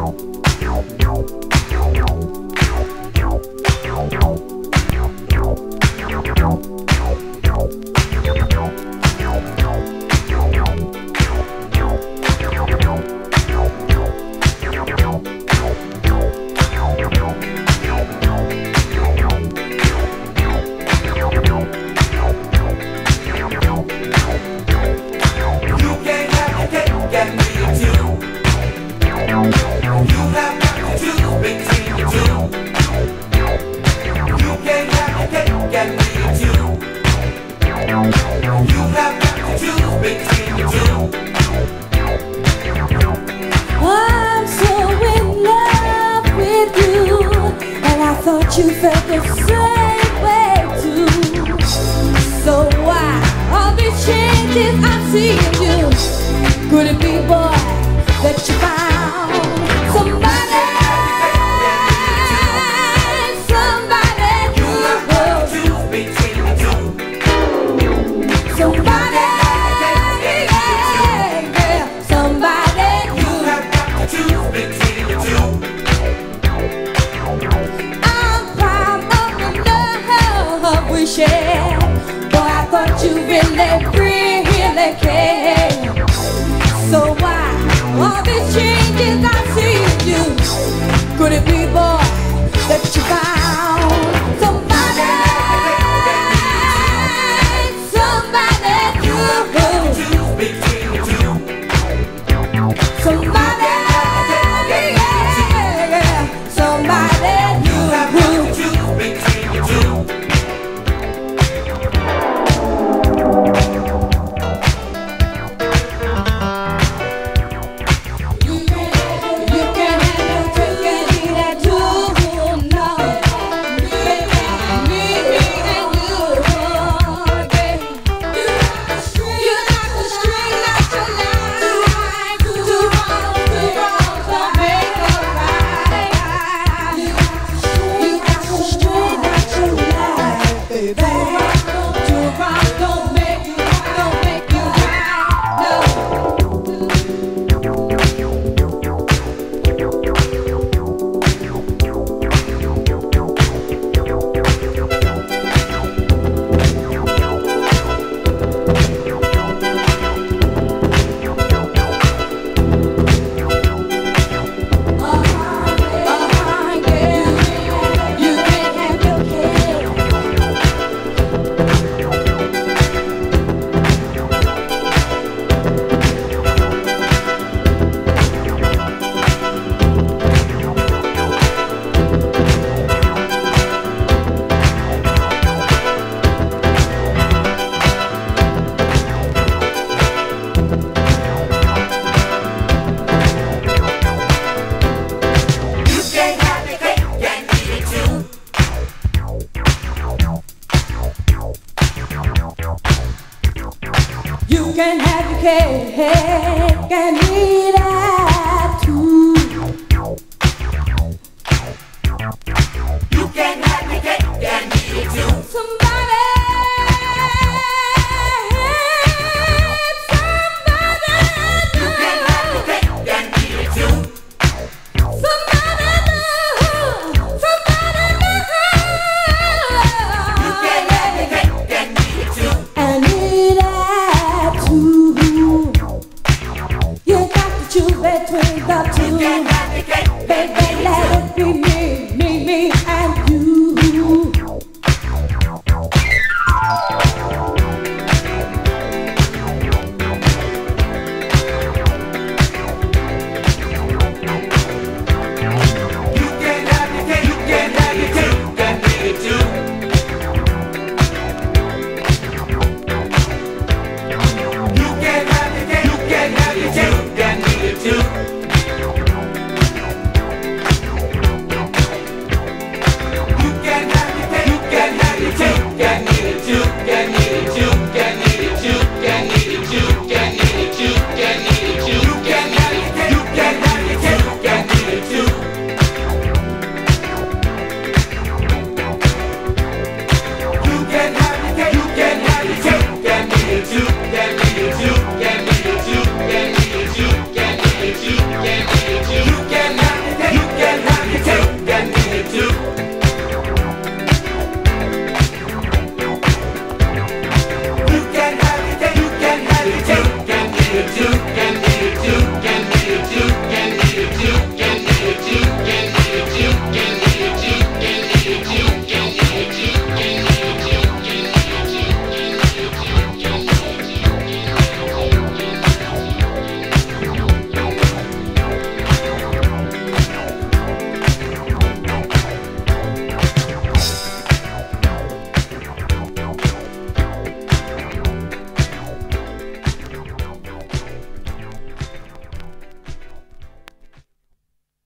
you, you, you, you. thought you felt the same way too. So why all these changes I'm seeing you? Could it be, boy, that you found somebody? really, really care. can have your cake and eat it too. You can have your cake and eat it too. Somebody. got to, baby, let it be me, me, me.